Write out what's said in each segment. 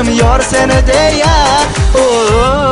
Sevdim yar seni diye oh, oh.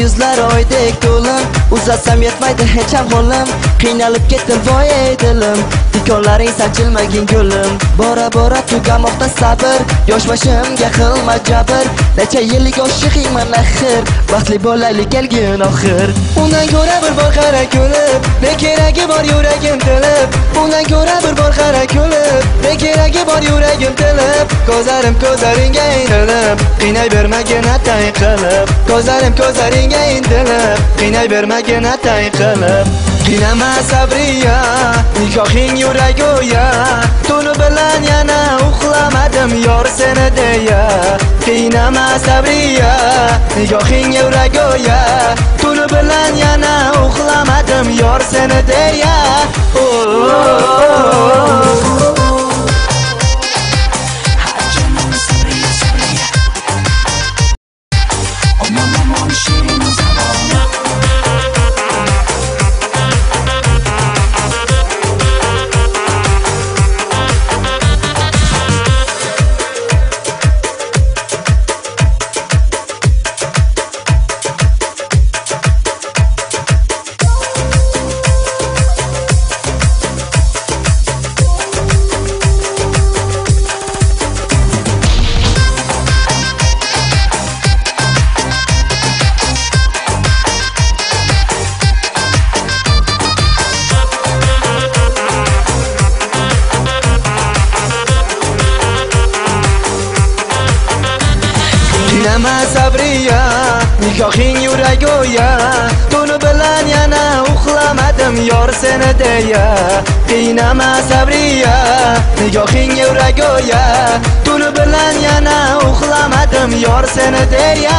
Yüzler oydek dolan Uzatsam yetmaydi hech ham qo'lim Qiynalib ketdim voy ey dilim dikonlaring sanchilmagin gulim. Bora bora tugamoqda sabr. Yosh boshimga qilma jabr. Necha yillik oshiqingman axir. Baxtli bo'laylik kelgin oxir. Undan ko'ra bir bor qara kulib Bekeragi bor yuragim tilib. Undan ko'ra bir bor qara kulib Bekeragi bor yuragim tilib. Ko'zlarim ko'zlaringga intilib Qiynay bermagin atay qilib. Ko'zlarim ko'zlaringga intilib. Qiynay bermagin atay qilib. Qiynama sabriya Nikohing yurago'ya Tuni bilan yana uxlamadim yor seni deya. Qiynama sabriya Nikohing yurago'ya Tuni bilan yana uxlamadim yor seni deya. Qiynama sabriya Nikohing yurago'ya Tuni bilan yana uxlamadim yor seni deya. Qiynama sabriya Nikohing yurago'ya Tuni bilan yana uxlamadim yor seni deya.